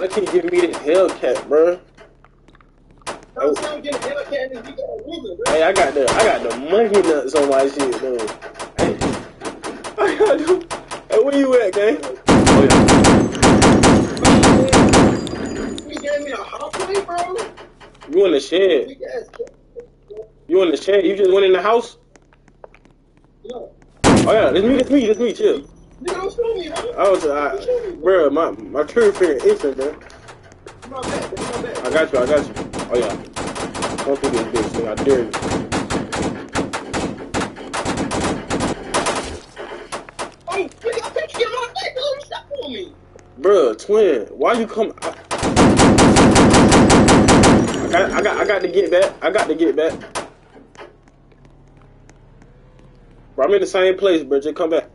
Why they keep give me this Hellcat, bro? I'm trying to get a Hellcat and you got a Ruger, bro. Hey, I got the I got the monkey nuts on my shit, though. Hey, I got the. Hey, where you at, gang? Oh yeah. You gave me a hot plate, bro. You in the shed? You in the shed? You just went in the house? No. Oh yeah, it's me, it's me, it's me. Chill. Nigga, don't show me, bro. I was, I, bro, my my trigger finger itching, bro. My bad. My bad. I got you, I got you. Oh yeah. Don't through this bitch, nigga. I dare you. Oh, nigga, I can't get my back. Don't stop on me. Bruh, twin, why you come? I, I got, I got, I got to get back. I got to get back. Bro, I'm in the same place, bro. Just come back.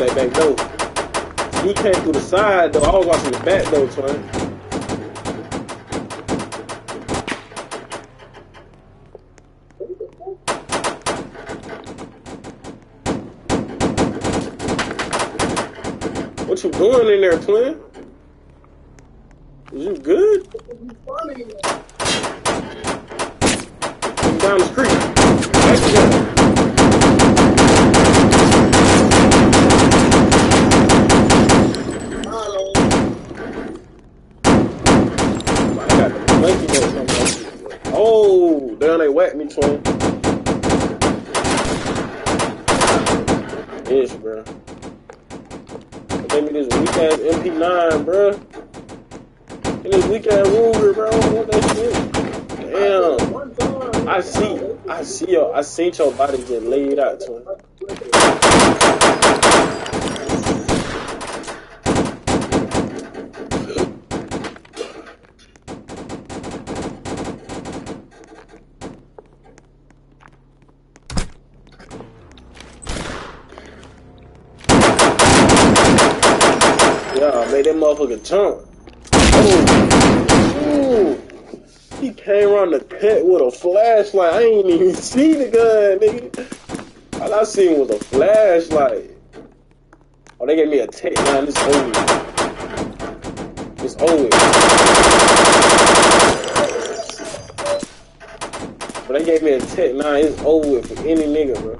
That back door. He came through the side though. I was watching the back door, twin. What you doing in there, twin? Is you good? Down the street. Back together. Hello. I got the blanket notes on my shit. Oh, me, twin. Yes, bro. They gave me this weak ass MP9, bro. And this weak ass Ruger, bro. What that shit? Damn. I see, I see your, I seen your body get laid out, twin. Ooh. He came around the pit with a flashlight. I ain't even see the gun, nigga. All I seen was a flashlight. Oh, they gave me a tech line. It's over. It's over. But they gave me a tech nine. It's over for any nigga, bro.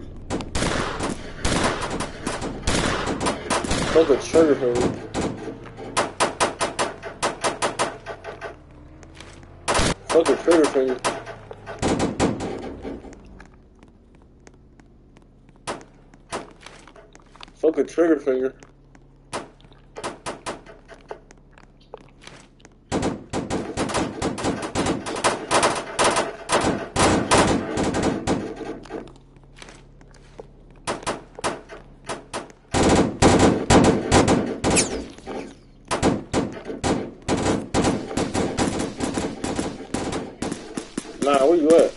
Fuck a trigger for me. Fuck a trigger finger. Fuck a trigger finger. Nah, where you at?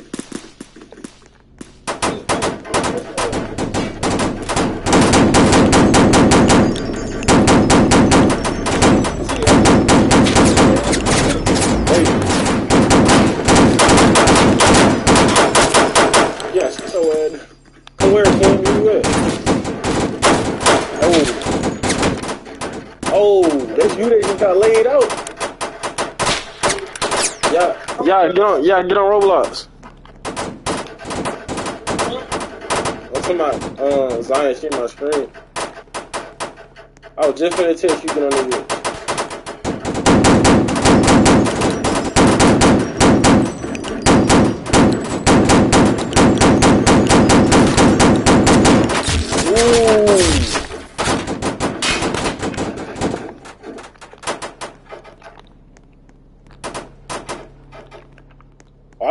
Hey. Yes, so uh, come where, King? Where you at? Oh. Oh, that's you just got laid out. Yeah, yeah, get on, yeah, get on Roblox. I'm talking about uh, Zion shit my screen. I was just finna text you get on the video. Ooh.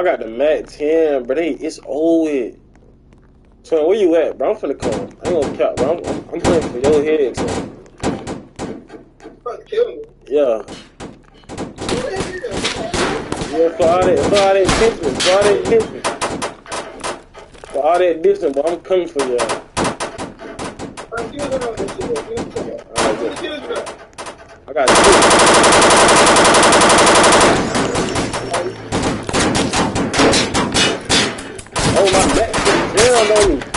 I got the Mac 10, but hey, it's old. So where you at, bro? I'm finna come. I ain't gonna count, bro. I'm, I'm, playing for your head, so. Fuck, kill me. Yeah. Yeah, for all that, for all that distance, for all that distance. For all that distance, but I'm coming for good. I got two. Oh, my back down on.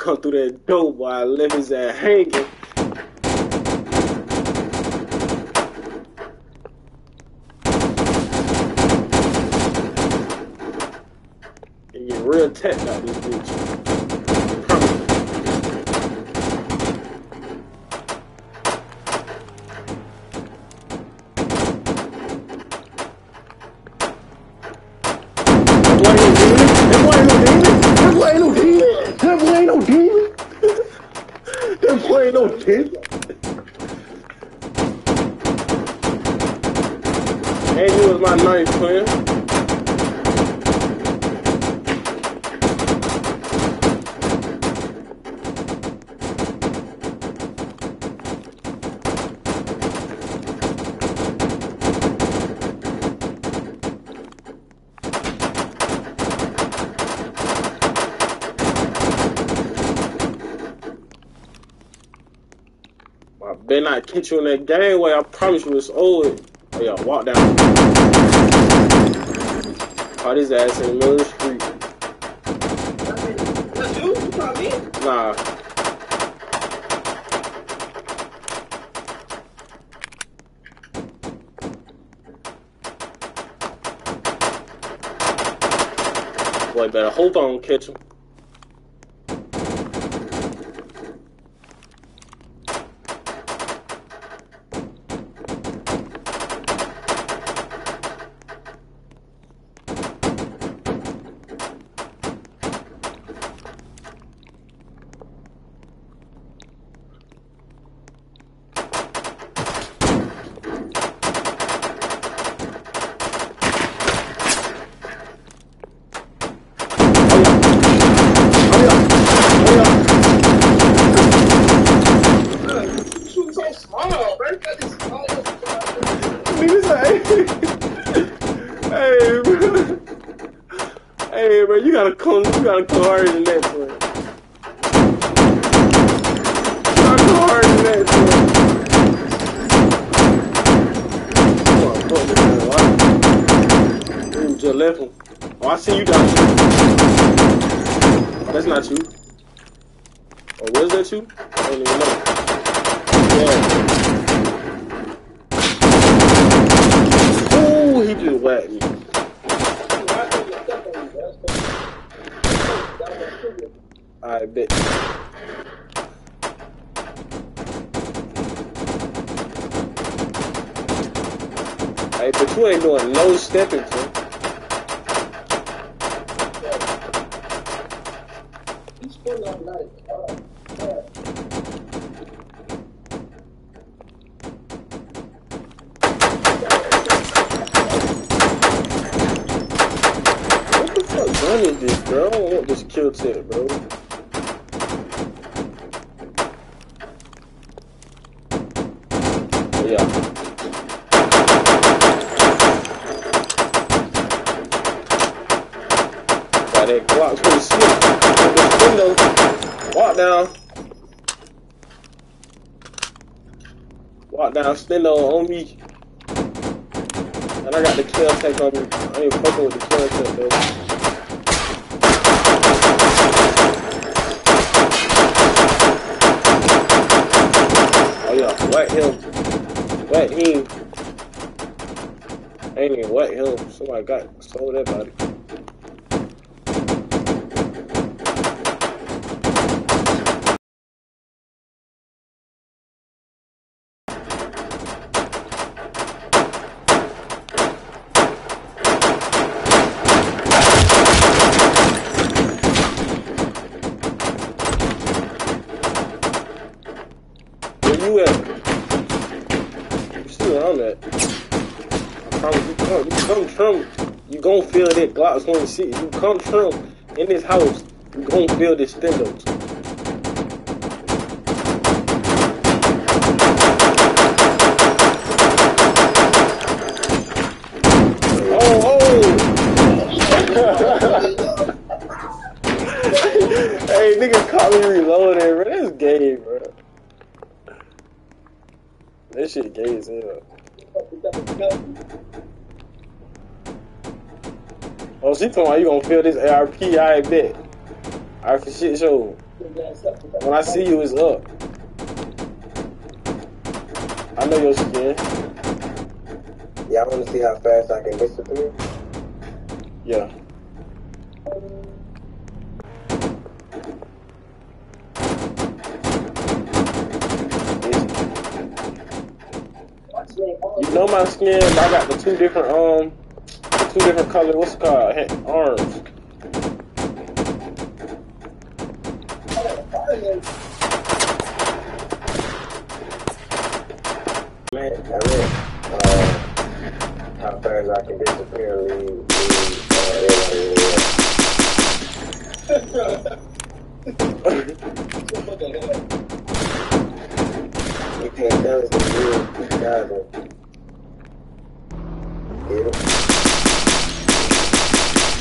come through that door while I left his ass hanging. Alright, player. I better not catch you in that gangway. I promise you it's over. Oh, yeah, walk down. Caught his ass in the middle of the street. What, you? You caught me? Nah. Boy, better hold on, catch him. hey, bro. Hey, bro, you gotta come, you gotta come harder than that, bro. You gotta come harder. Come on, come on, just left him. Oh, I see you down that's not you. Or was that you? I don't even know. Yeah. He just whacked me. Alright, bitch. Hey, but you ain't doing no stepping to. upset, bro. Yeah. walk down. Walk down, Stendo on me. And I got the Kel-Tec on me. I ain't fucking with the Kel-Tec, though. White Hill. White Hill. Ain't even White Hill. Somebody got sold that body. come, you gonna feel that Glock 26. You come Trump in this house, you gonna feel oh, oh. hey, caught me reloading. This gay, bro. Shit gay as hell. Oh, she told me you gonna feel this ARP, I bet. Alright, for shit show. When I see you, it's up. I know your skin. Y'all want to see how fast I can get to disappear? Yeah. You know my skin, I got the two different um two different colors. what's it called? Ha- Arms. Man, I read uh, how fast I can disappear. Leave, leave, uh. You can't tell us the real guys are. Yeah.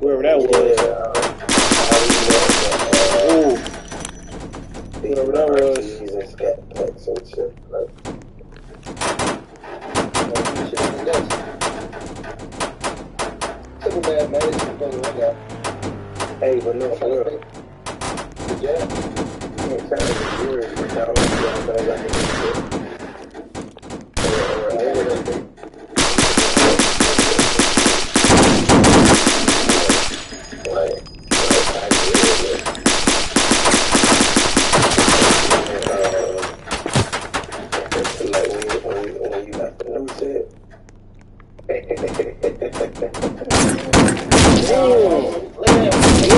Whoever that was. uh, Ooh. Whoever that was. Using scat packs and shit. Like, hey, but no, for real. Yeah. You can't tell us the real but y'all wanna see how fast I can disappear. Or, or, everything. Like, like, I agree with it. And, uh, like when you, when you, when you got the new shit.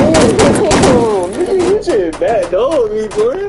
Ooh, nigga, you just bad dog me, boy.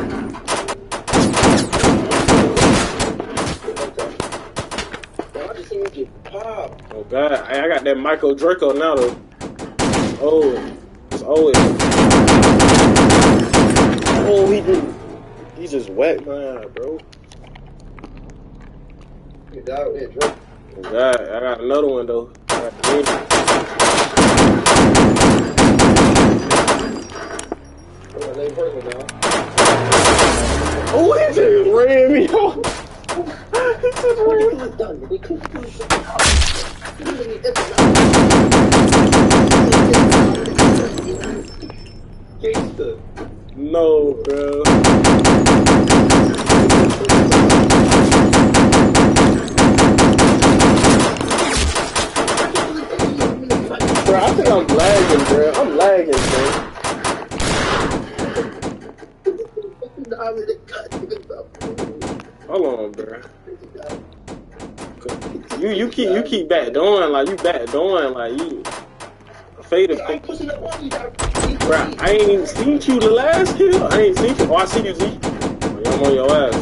god, I got that micro Draco now though. Oh, it's always. Oh, he did. He just whacked my eye, bro. Oh god, I got another one though. I got the green- Oh, he just ran me off. he just ran me. No, bro. Bro, I think I'm lagging, bro. I'm lagging, bro. Hold on, bro. You you keep you keep back doing like you back doing like you. Bro, I ain't even seen you the last kill. I ain't seen you. Oh, I see you, Z. Oh, yeah, I'm on your ass.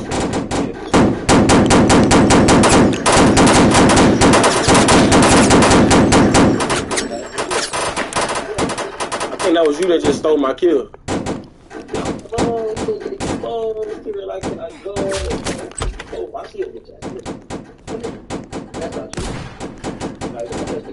I think that was you that just stole my kill.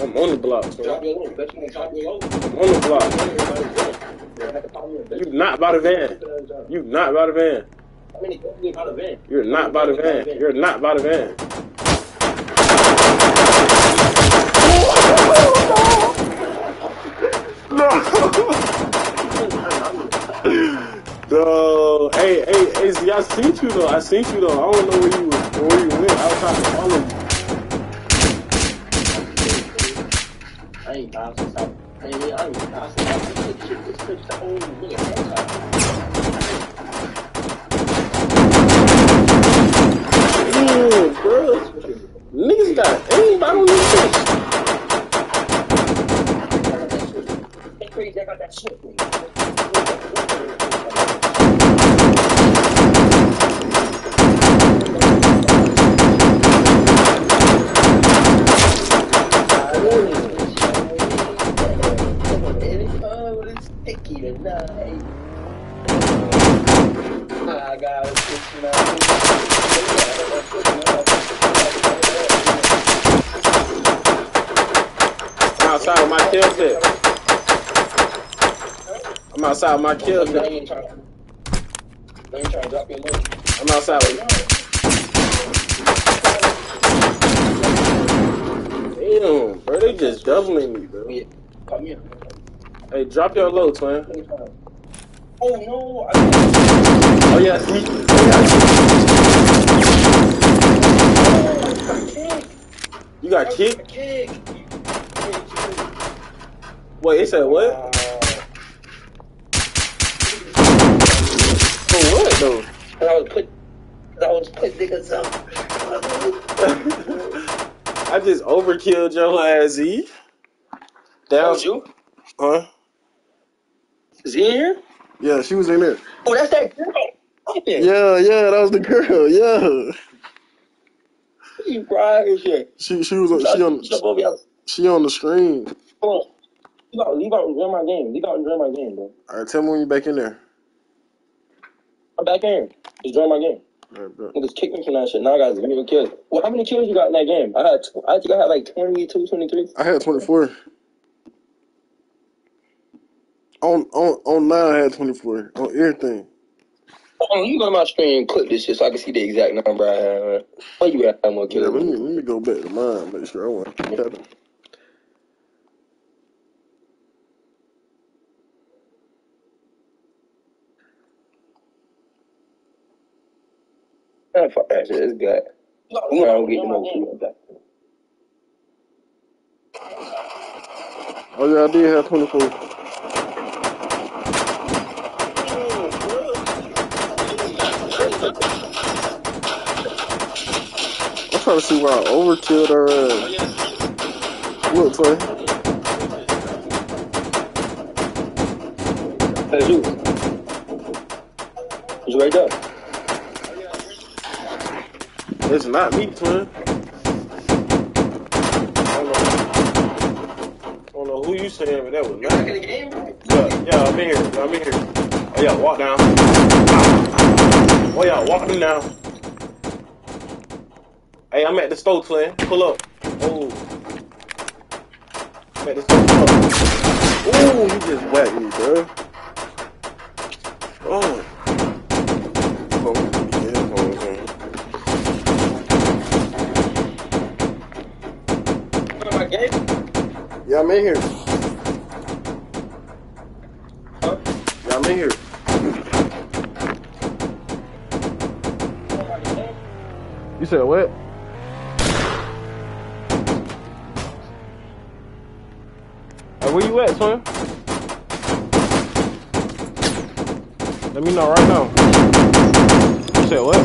I'm on the block, you. I'm on the block. You not by the van. You not by the van. You're not by the van. You're not by the van. No. no. Hey, hey, hey, I seen you though. I seen you though. I don't know where you where you went. I was trying to follow you. Bouncing out. I ain't, I ain't bouncing out. This shit, this the. Niggas got aim. I don't need this. Hey, crazy, I got that shit. I got I'm outside with my kill set. I'm outside my kill I set. ain't trying to. I ain't trying to drop your load. I'm outside with. Damn, bro, they just doubling me, bro. Yeah, come here. Hey, drop your low, twin. Oh no! I Oh yeah, see? Oh. You got kicked? Kick. Wait, it said what? Uh, For what? I was put. I was put niggas up. I just overkilled your ass, Z. That Down, was you? huh? Is he in here? Yeah, she was in there. Oh, that's that girl. Yeah, yeah, that was the girl. Yeah, You crying and shit. she she was on, she on she on the screen. Come on. Leave out, leave out and join my game. Leave out and join my game, bro. All right, tell me when you back in there. I'm back in. Just join my game. Right, bro. Niggas kicked me from that shit. Now I got zero kills. Well, how many kills you got in that game? I had, tw- I think I had like 22, 23. I had 24. On on on nine, I had 24 on everything. Oh, you go to my screen and click this shit so I can see the exact number I had. Where you at? How much Yeah, kills? let me let me go back to mine. Make sure I want. to Fuck that shit. It's good. You know I don't get no kills like that. Oh yeah, I did have 24. I'm trying to see why I overkilled her. ass. Look, Clay. That's you. It's right there. It's not me, twin. I don't know. I don't know who you saying, but that was not. In the game? Yeah, yeah, I'm in here. I'm in here. Oh yeah, walk down. Oh yeah, walk them down. Hey, I'm at the stove, twin. Pull up. Oh. I'm at the stove. Pull up. Oh, you just whacked me, bro. Oh. Oh, yeah, oh, okay. You know my game? Yeah, I'm in here. Huh? Yeah, I'm in here. You said what? Hey, where you at, son? Let me know right now. You said what?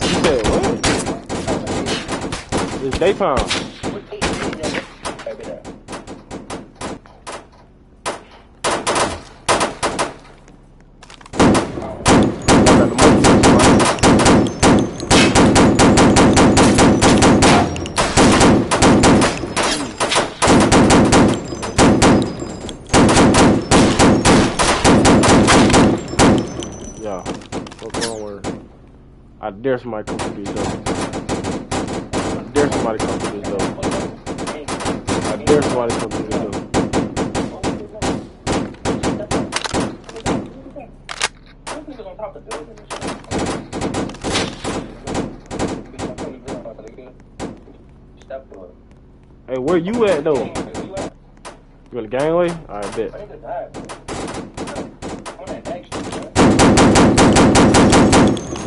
You said what? It's daytime. There's somebody coming through these doors. There's somebody coming through these doors. There's somebody coming through these doors. Hey, where you at though? You in the gangway? I bet.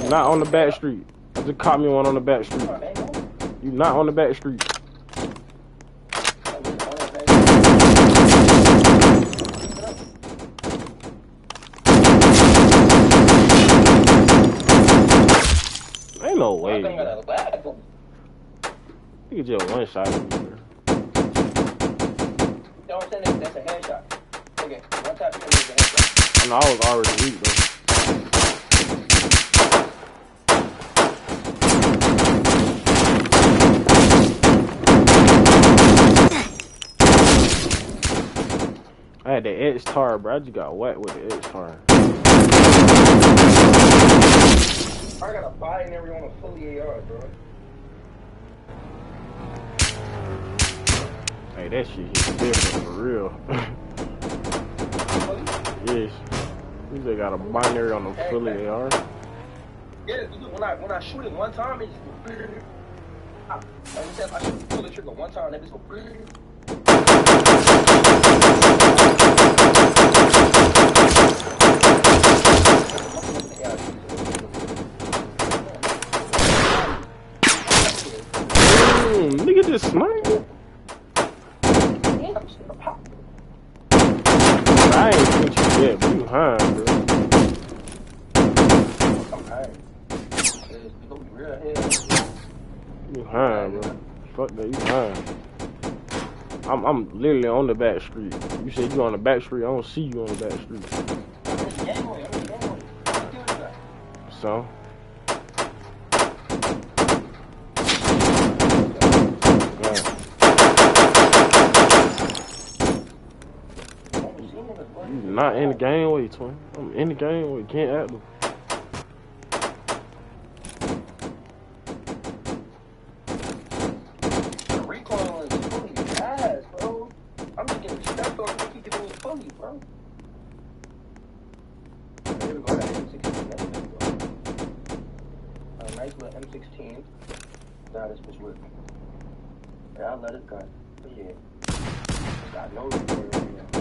Not on the back street. Just caught me one on the back street. You not on the back street. street. On that Ain't no way. I think I got a bag. bro. You just one shot at me, bro. You know what I'm saying? That's a headshot. Okay, one tap in is a headshot. I know I was already weak though. Had the edge tar, bro. I just got wet with the edge tar. I got a binary on a fully AR, bro. Hey, that shit hit different for real. yes. You just got a binary on the fully AR. Yeah, dude, when I when I shoot it one time, it's I, like I said, if I shoot pull the trigger one time, that bitch go. Thank you. On the back street. You said you on the back street. I don't see you on the back street. So you not in the game twin. I'm in the game with can't act. them. Recoil is fully ass, bro. I'm just getting stepped on. Keep getting me fully, bro. Here we go. That M16. That's good, bro. A nice little M16. Nah, this bitch working. Yeah, I'll let it go. But yeah. Got no repair right now.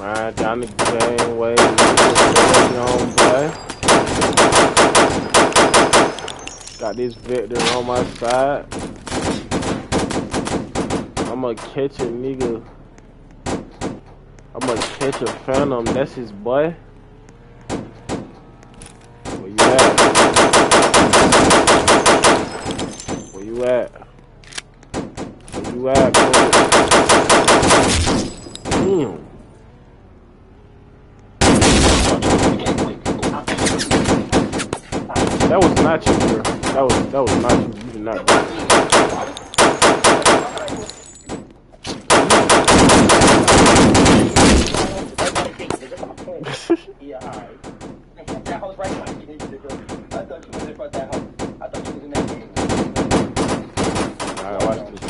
Ride down the gangway, young boy. Got this Victor on my side. I'ma catch a nigga. I'ma catch a phantom. That's his boy. Where you at? Where you at? Where you at, boy? Damn. That was not you, bro. That was that was not you. You did not. do that. Yeah, alright. That house right behind you, nigga. I thought you was in front of that house. I thought you was in that game. Alright, watch this.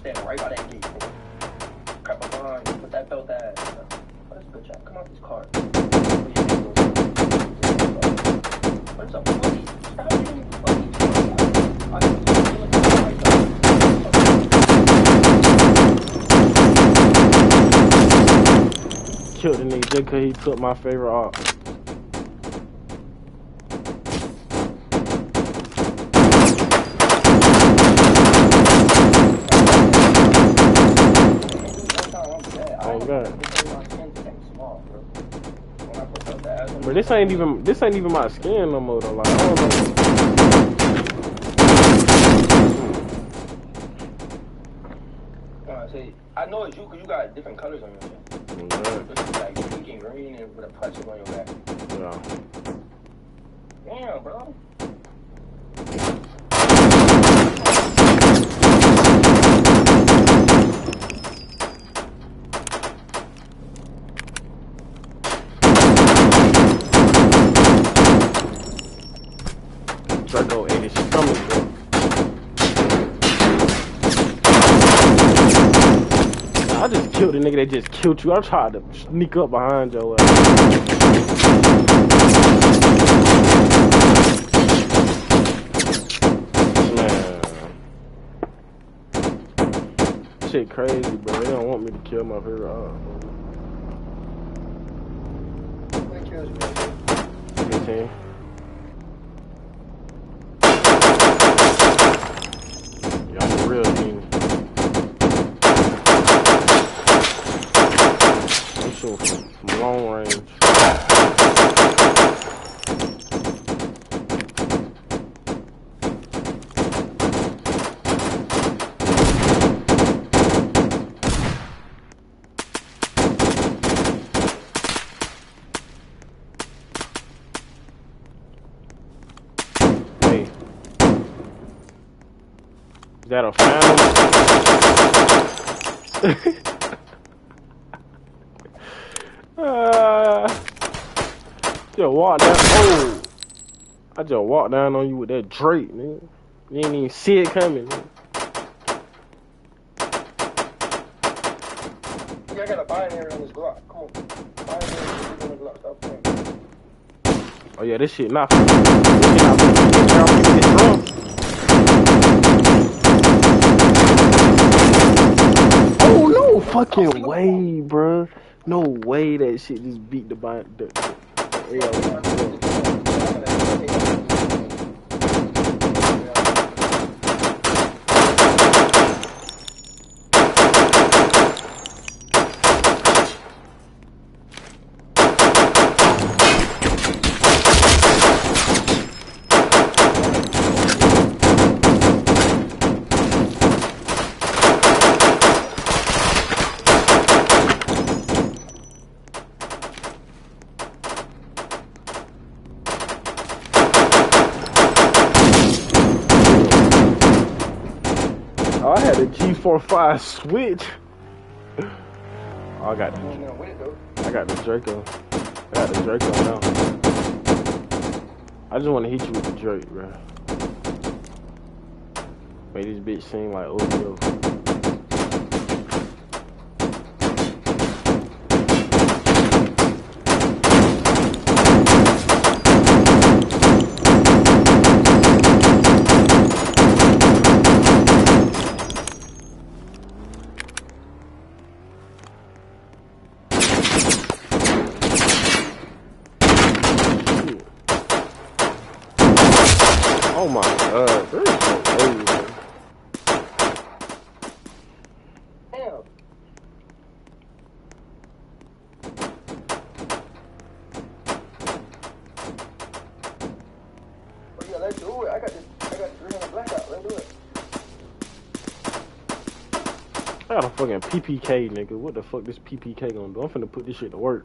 Stand right by that gate. Crap up behind. Put that belt ass. That's a good job. Come out this car. What's up, buddy? Stop getting funny. I can feel it right now. Killed the nigga just cause he took my favorite art. Oh, God. But this ain't even this ain't even my skin no more though. Like I don't know. I know it's you because you got different colors on your shit. Yeah, This is like pink and green and with a punch on your back. yeah. Damn, bro. Draco ate his stomach, bro. I I just killed the nigga that just killed you. I tried to sneak up behind your ass. Man. Shit crazy, bro. They don't want me to kill my favorite art. How many kills you got? 15. Yeah, I'm a real team. I'm shooting from, from long range. Hey. Is that a phantom? uh, just walk down. Oh, I just walked down on you with that Drake, nigga. You ain't even see it coming. Nigga. Yeah, I got a binary on this Glock. Come on. Binary on this Glock. Stop playing. Oh yeah, this shit not. This shit not. This shit. Oh no fucking way, bruh. No way that shit just beat the bind. The, the, the, oh, I a G45 switch. Oh, I got the, ain't gonna win it though. I got the Draco. I got the Draco now. I just want to hit you with the Drake, bro. Make this bitch seem like oh, OVO. Oh my god, there is no way, man. Damn. Well, yeah, let's do it. I got this. I got 300 blackout. Let's do it. I got a fucking PPK, nigga. What the fuck this PPK gonna do? I'm finna put this shit to work.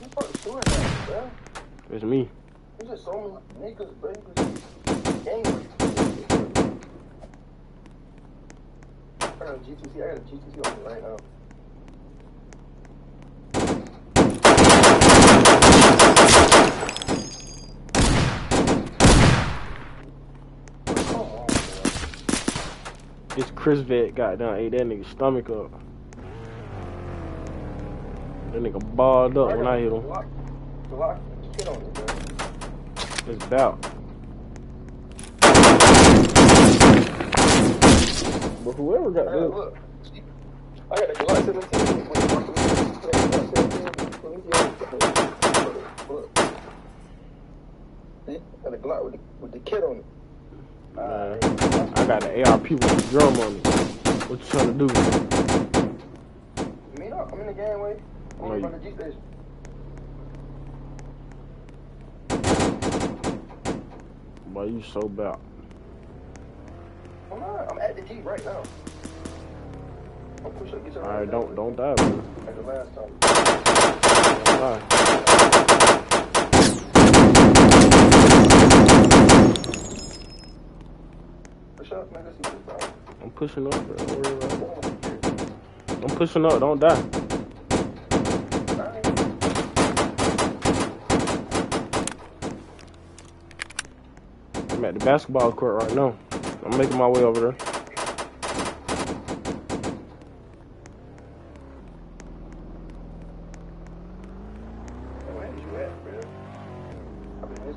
Who fuck doing that, bro? It's me. There's just so many niggas, bro. You just angry. I got a GTC. I got a GTC on me right now. Come on, bro. This Chris Vet got down, ate that nigga's stomach up. That nigga balled up when I hit him. Glock, Glock, hit on it, It's bout. But whoever got this, look. I got a Glock 17 with the Glock 17. Look. See? I got a Glock with the, with the kid on it. man, I got an ARP with the drum on it. What you trying to do? Me up. I'm in the game, wait. I'm No, in you- front of the G station. Boy, you so bout. I'm not. I'm at the G right now. I'm pushing up. Alright, don't don't die, bro. Like the last time. Don't die. Push up, man. Let's see. I'm pushing up, bro. Don't worry about it. I'm pushing up. Don't die. Alright. I'm at the basketball court right now. I'm making my way over there.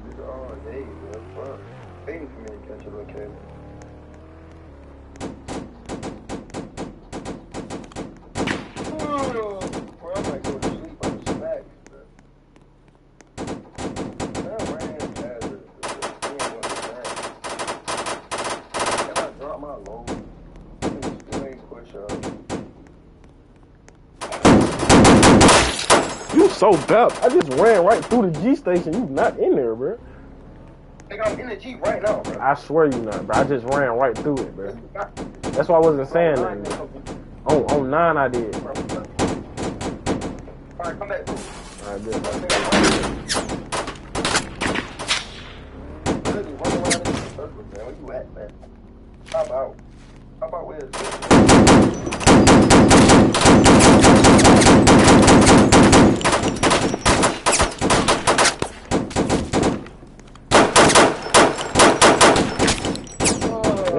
nigga all day, bro. Fuck. Waiting for me to catch a location. Oh, bro, I might go to sleep on the snacks, bro. Damn, I ain't had this. I ain't want snacks. Can I drop my load? Still ain't push up. You so dumb. I just ran right through the G station. You not in there, bro. Nigga, I'm in the Jeep right now, bro. I swear you not, bro. I just ran right through it, bro. That's why I wasn't saying nothing. On on nine, I did. Alright, come back. I did. Literally run around in circles, man. Where you at, man? How about? How about where is this?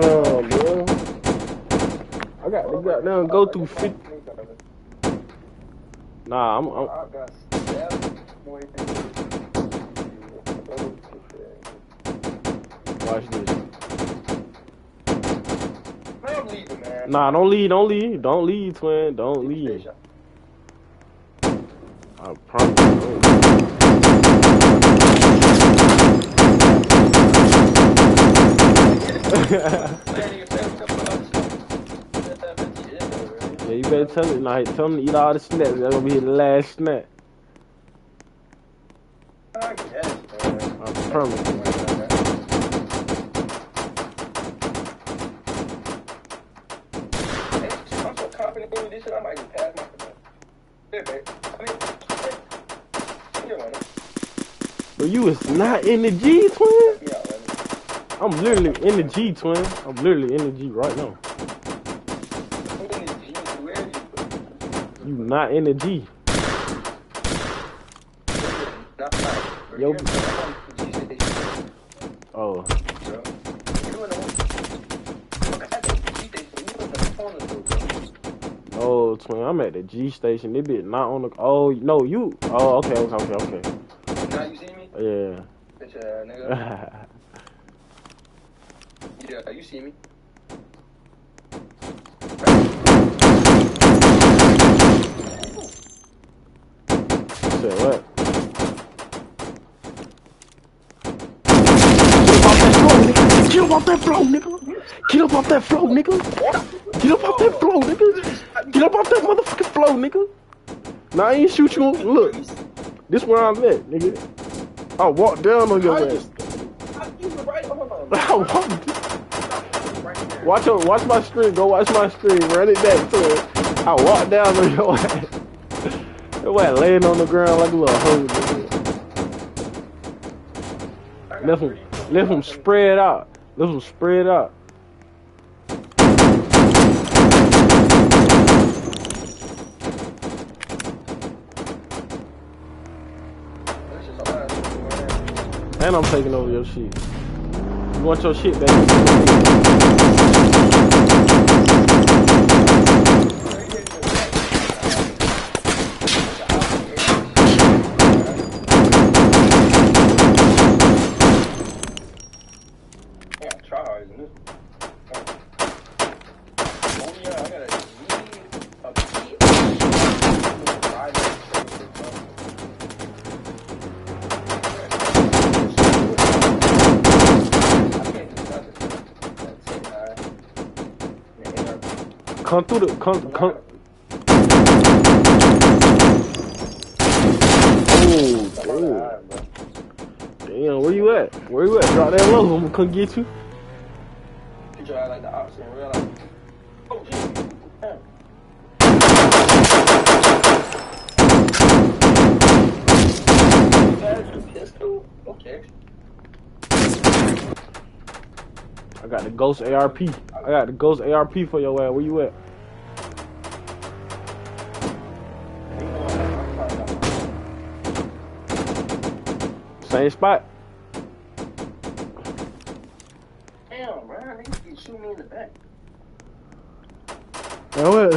Oh, bro. I got to goddamn go through 50. Nah, I'm, I'm I got watch this. Man, I'm leaving, man. Nah, don't leave, don't leave, don't leave, twin, don't leave. I promise. Yeah, better tell him. Nah, tell him to eat all the snacks. That's gonna be his last snack. I guess, man. I promise. I'm so confident in this shit, I might just pass my. Yeah, babe. I mean, you is not in the G, twin. I'm literally in the G, twin. I'm literally in the G right now. I'm in the Jeep. Where are you? Not in the G. Yo. You're on the G station, Oh, bro. You doing the Look at the G station. You in the corner, bro. no, twin. I'm at the G station. They be not on the. Oh, no, you. Oh, okay, okay, okay, okay. Now you see me? Yeah. Bitch, uh, nigga. Yeah, you see me? Said what? Get up off that floor, nigga. Get up off that floor, nigga. Get up off that floor, nigga. Get up off that motherfucking floor, nigga. Nah, I ain't shoot you. Look, this where I'm at, nigga. I walk down on your ass. I walk. Watch watch my stream. Go watch my stream. Run it back to it. I walk down on your ass. Ass laying on the ground like a little hoe. Let him, let him spread out. Let him spread out. And I'm taking over your shit. You want your shit back? Yeah, try hard, isn't it? Oh yeah, I gotta need a key. Come through the come come. Oh, damn. Damn, where you at? Where you at? Drop that low. I'm gonna come get you. Like the opposite. Oh shit. Okay. I got the ghost ARP. I got the ghost ARP for your ass. Where you at? Same spot. Damn, man, niggas keep shooting me in the back. Now what?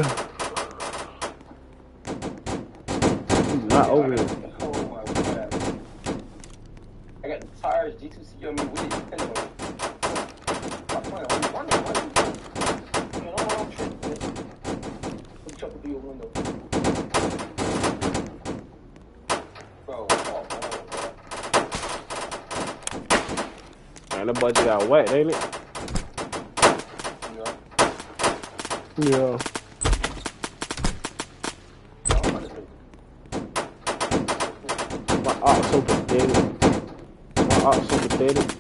He's not over here. Oh my god. I got the tire fires G2C on me with it. Anyway. I'm playing. I'm running. running. Man, I'm on trip, man. I'm jumping through your window. Bro, come on, bro. Man, that budget got wet, ain't it? Yeah. My art so pathetic. My art so pathetic.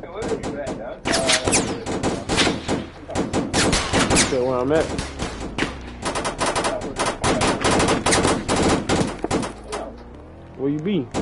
Hey, where are you at. Shit, where I'm at. Uh, Where you be?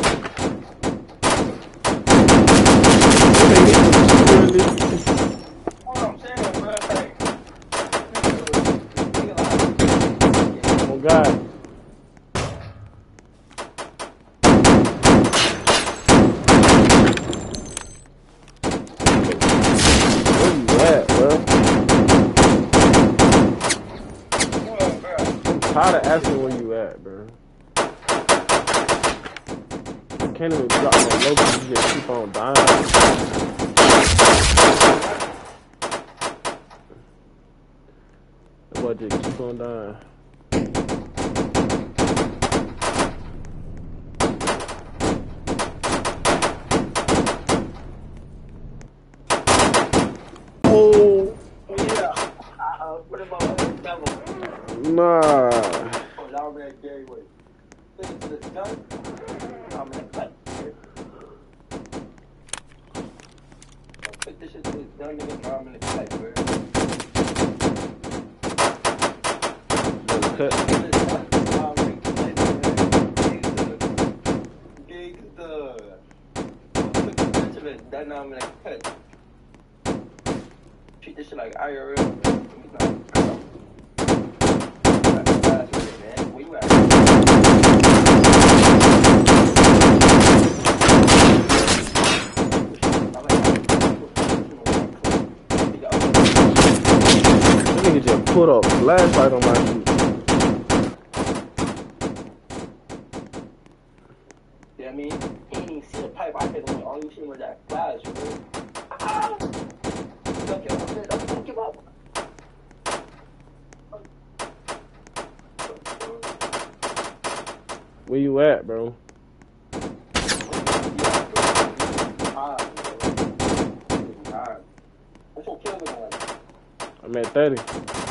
boy just keep on dying. Oh, nah. Put this shit to the done nigga, now I'm in the cut, bro. Cut. Treat this shit like IRL. Where you at? That nigga just put up flashlight on my shit. You know what I mean? He didn't even see the pipe. I hit him. All you seen was that flash, bro. Ah! Don't give up. Don't give up. Where you at, bro? Bro. What's with? I'm at 30.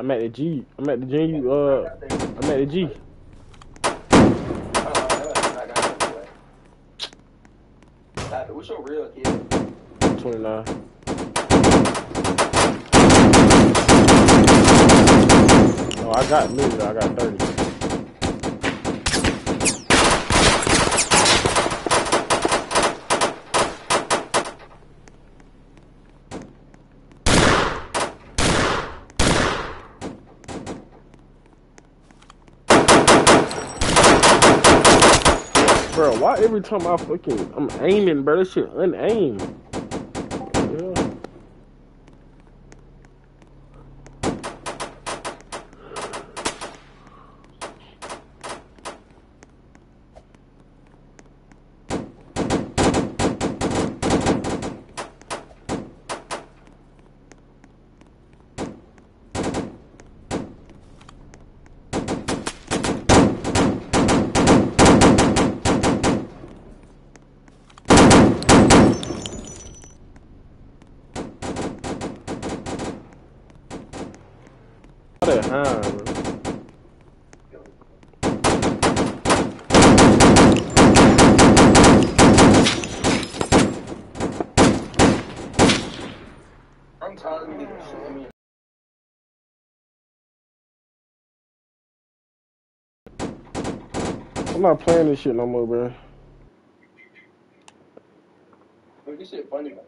I'm at the G. I'm at the G. You, uh, I'm at the G. What's your real kid? 29. Oh, I got me. I got 30. Why every time I fucking I'm aiming, bro, this shit unaim. Yeah. A hand. I'm tired of niggas showing. I'm not playing this shit no more, bro. This shit funny, man.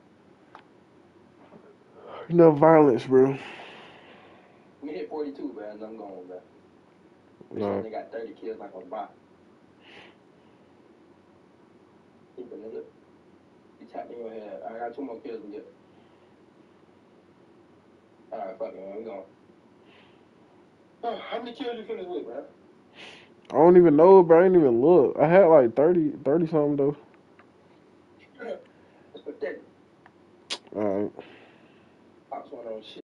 No violence, bro. We hit 42, man. I'm going, man. No. They got 30 kills like a bot. Stupid nigga. You tapped in your head. I got two more kills to get. Alright, fuck it, man. We going. Oh, how many kills you finished with, man? I don't even know, bro. I ain't even look. I had like 30, 30 something though. That's pathetic. Alright. Pops one on shit.